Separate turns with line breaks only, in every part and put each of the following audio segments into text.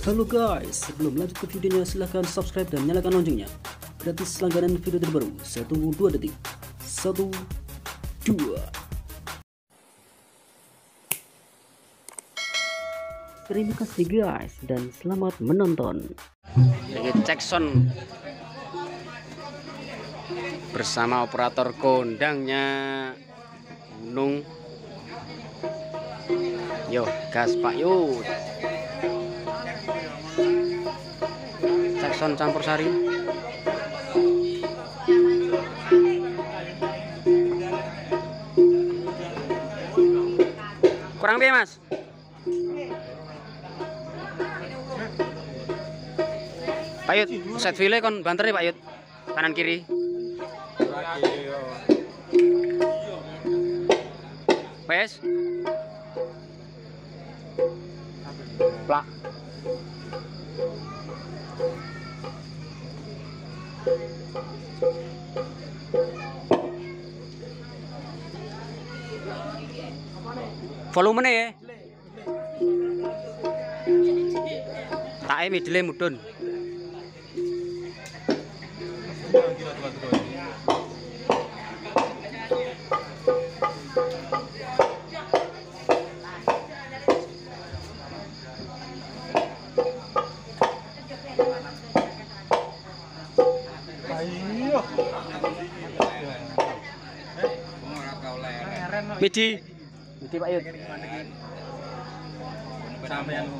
Halo guys, sebelum lanjut ke videonya silahkan subscribe dan nyalakan loncengnya. Gratis langganan video terbaru, saya tunggu 2 detik. 1, 2 Terima kasih guys dan selamat menonton. Ini cek sound Bersama operator kondangnya Gunung Yo, gas pak. Yuk Jackson campur sari. Kurang biaya mas? Pak Yud, set file kon banter ya Pak Yud. Kanan kiri. Wes Plak volumenya ya. Tak middle mudun. Midi. Iki Pak Yud. yang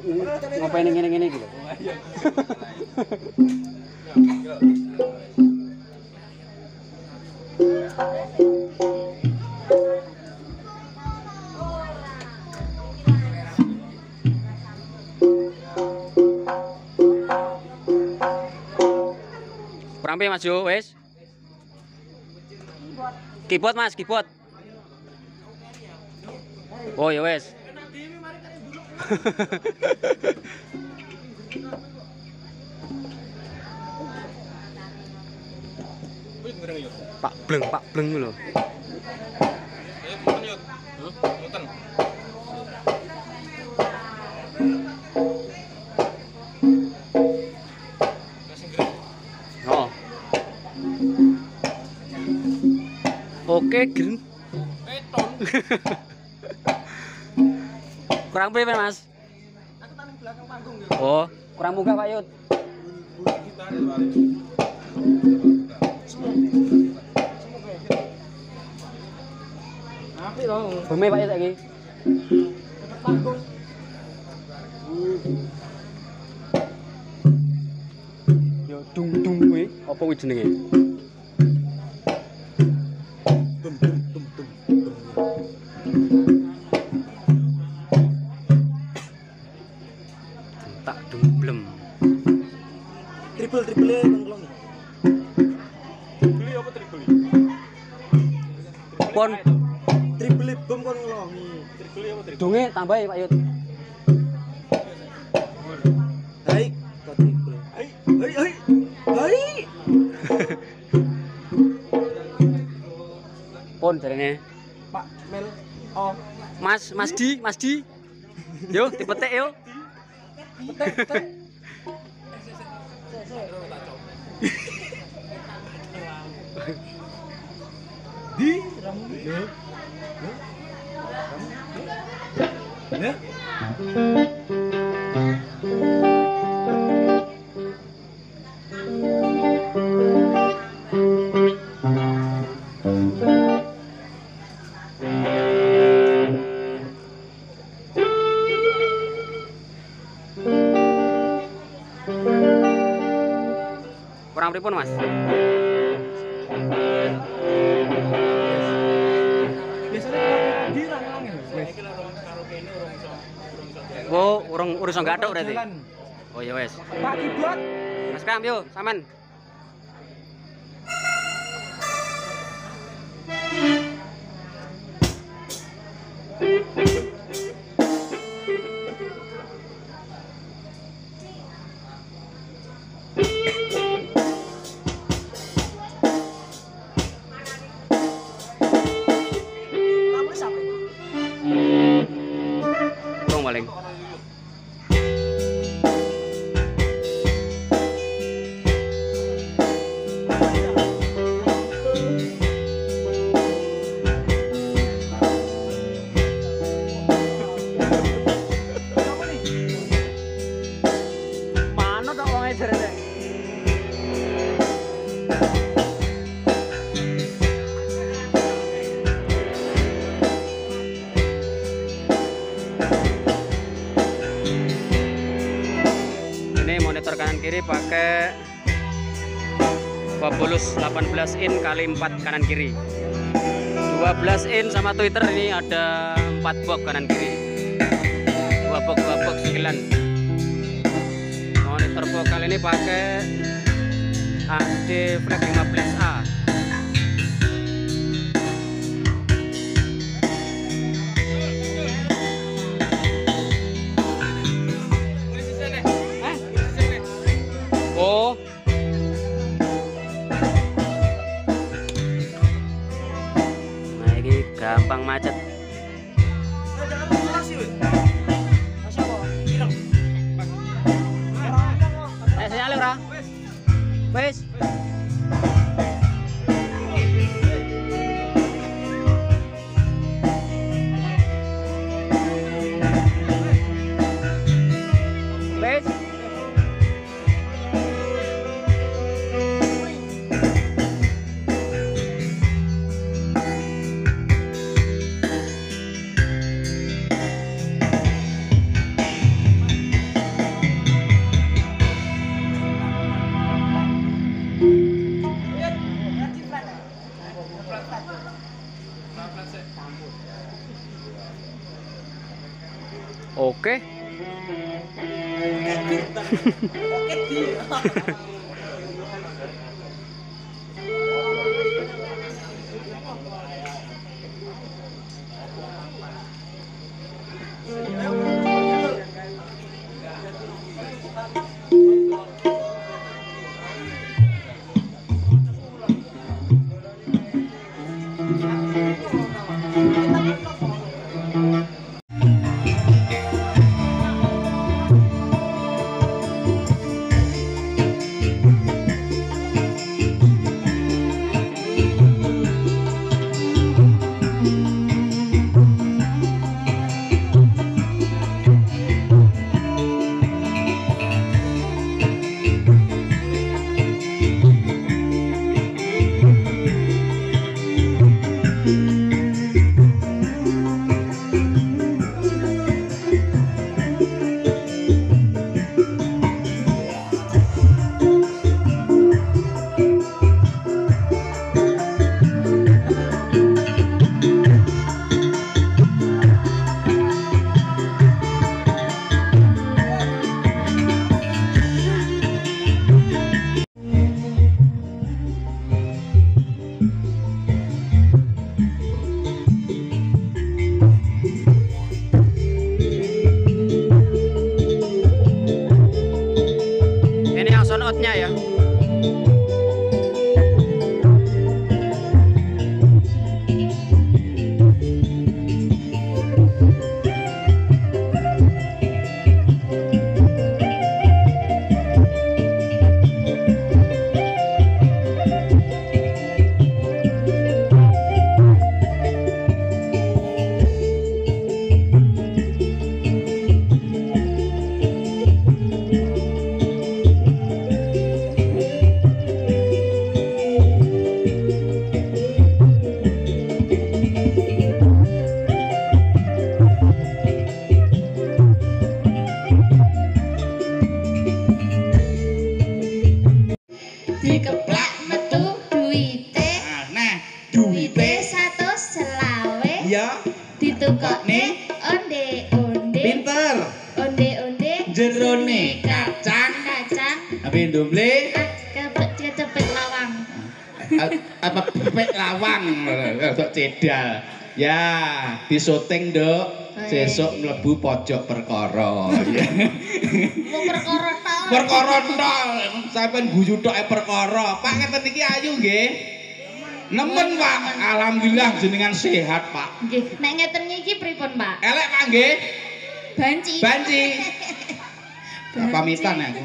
ini? ya ini ini gitu Thank you. Piye Mas Jo, wis? Keyboard Mas, keyboard. Oh ya wes. Pak Bleng, Pak Bleng lho. Oke, green. Kurang piye, Mas?
Aku tani belakang panggung yo.
Oh, kurang munggah Pak Yud.
Apik to.
Bumi Pak Yud saiki.
Panggung.
Yo dung dung kuwi, apa kuwi jenenge? Dumblem.
Triple triple nang kelong. Beli apa triple?
Pon
Triple bom kon ngelongi. Triple apa triple?
dunge tambahi Pak Yud.
Hai, kok triple. Hai, hai, hai. Hai.
Pon jarene.
Pak Mel oh
Mas, Mas Di, Mas Di. Yo, dipetik yo.
đi. Rong đi được. Được. Được.
Kurang pripun, Mas?
Biasanya di lang-lang ya.
Oh, urung urus gathuk berarti. Oh ya wes.
Pak keyboard.
Mas Kram yo, sampean. আসসালামু আলাইকুম Thank you. Fabulous 18 in kali 4 kanan kiri. 12 in sama Twitter ini ada 4 box kanan kiri. 2 box 2 box 9 monitor vokal ini pakai HD Flex 15A Peace. Peace. Oke,
duwite. Duwite satu selawe.
Ya.
Ditukokne onde onde
pinter.
onde onde
Jerone kacang,
kacang.
Tapi domble
kepet kecepet lawang.
Apa pepek lawang? Untuk cedal. Ya, disoting, Dok. Sesuk mlebu pojok perkara. Ya.
perkara tau
perkara tok. Sampean guyu tok e perkara. Pak ngeten iki ayu nggih nemen Pak alhamdulillah jenengan sehat Pak
nggih nek ngeten iki pripun Pak
elek Pak nggih
Banci.
Banci. Pamitan aku.